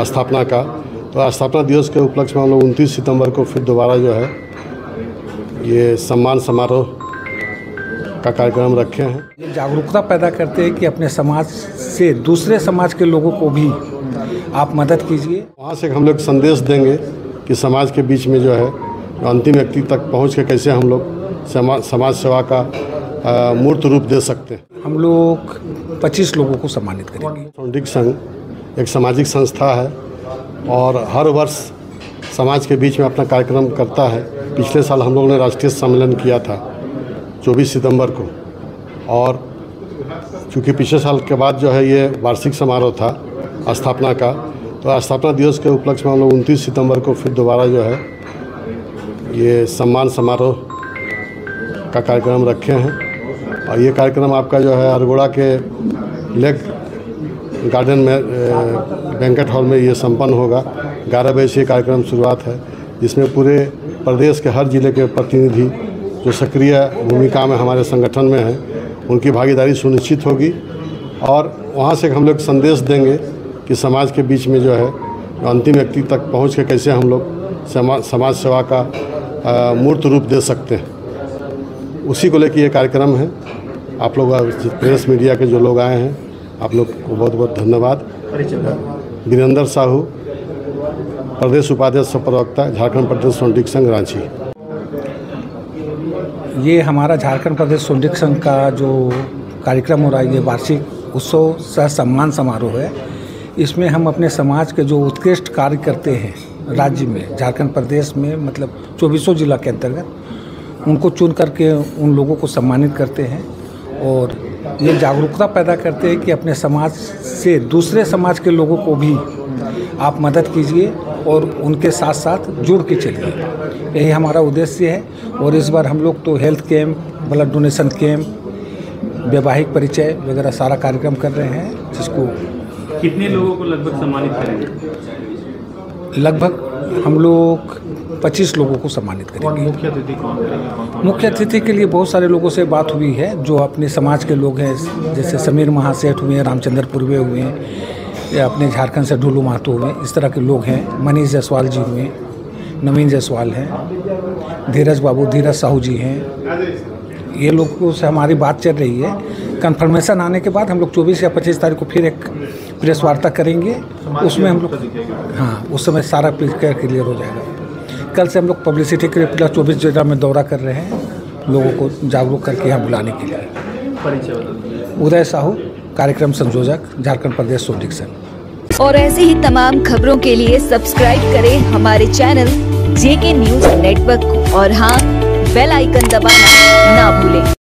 स्थापना का। तो स्थापना दिवस के उपलक्ष्य में हम लोग उनतीस सितंबर को फिर दोबारा जो है ये सम्मान समारोह का कार्यक्रम रखे हैं। जागरूकता पैदा करते हैं कि अपने समाज से दूसरे समाज के लोगों को भी आप मदद कीजिए। वहाँ से हम लोग संदेश देंगे कि समाज के बीच में जो है अंतिम व्यक्ति तक पहुँच के कैसे हम लोग समाज समाज सेवा का मूर्त रूप दे सकते हैं। हम लोग 25 लोगों को सम्मानित करेंगे। संघ एक सामाजिक संस्था है और हर वर्ष समाज के बीच में अपना कार्यक्रम करता है। पिछले साल हम लोगों ने राष्ट्रीय सम्मेलन किया था 24 सितंबर को और चूँकि पिछले साल के बाद जो है ये वार्षिक समारोह था स्थापना का तो स्थापना दिवस के उपलक्ष्य में हम लोग उनतीस सितंबर को फिर दोबारा जो है ये सम्मान समारोह का कार्यक्रम रखे हैं। और ये कार्यक्रम आपका जो है अरगोड़ा के लेक गार्डन में बैंकेट हॉल में ये संपन्न होगा। ग्यारह बजे से कार्यक्रम शुरुआत है, जिसमें पूरे प्रदेश के हर ज़िले के प्रतिनिधि जो सक्रिय भूमिका में हमारे संगठन में हैं, उनकी भागीदारी सुनिश्चित होगी। और वहाँ से हम लोग संदेश देंगे कि समाज के बीच में जो है, अंतिम व्यक्ति तक पहुँच के कैसे हम लोग समाज समाज सेवा का मूर्त रूप दे सकते हैं। उसी को लेकर ये कार्यक्रम है। आप लोग प्रेस मीडिया के जो लोग आए हैं आप लोग को बहुत बहुत धन्यवाद। वीरेंद्र साहू, प्रदेश उपाध्यक्ष प्रवक्ता झारखंड प्रदेश सौंडिक संघ, रांची। ये हमारा झारखंड प्रदेश सोंडिक संघ का जो कार्यक्रम हो रहा है, ये वार्षिक उत्सव सह सम्मान समारोह है। इसमें हम अपने समाज के जो उत्कृष्ट कार्य करते हैं राज्य में, झारखंड प्रदेश में मतलब चौबीसों जिला के अंतर्गत, उनको चुन करके उन लोगों को सम्मानित करते हैं और ये जागरूकता पैदा करते हैं कि अपने समाज से दूसरे समाज के लोगों को भी आप मदद कीजिए और उनके साथ साथ जुड़ के चलिए। यही हमारा उद्देश्य है और इस बार हम लोग तो health camp blood donation camp वैवाहिक परिचय वगैरह सारा कार्यक्रम कर रहे हैं जिसको कितने लोगों को लगभग सम्मानित करेंगे? लगभग हम लोग 25 लोगों को सम्मानित करेंगे। मुख्य अतिथि कौन मुख्य अतिथि के लिए बहुत सारे लोगों से बात हुई है जो अपने समाज के लोग हैं जैसे समीर महासेठ हुए हैं रामचंद्र पूर्वे हुए हैं या अपने झारखंड से ढुलू महतो हुए इस तरह के लोग हैं। मनीष जायसवाल जी हुए नवीन जायसवाल हैं धीरज बाबू धीरज साहू जी हैं। ये लोगों से हमारी बात चल रही है। कंफर्मेशन आने के बाद हम लोग 24 या 25 तारीख को फिर एक प्रेस वार्ता करेंगे उसमें हम लोग हाँ उस समय सारा क्लियर हो जाएगा। कल से हम लोग पब्लिसिटी के लिए चौबीस जिला में दौरा कर रहे हैं लोगों को जागरूक करके यहाँ बुलाने के लिए। उदय साहू, कार्यक्रम संयोजक, झारखंड प्रदेश सोटिक संघ और ऐसे ही तमाम खबरों के लिए सब्सक्राइब करें हमारे चैनल जेके न्यूज़ नेटवर्क और हाँ बेल आइकन दबाना ना भूलें।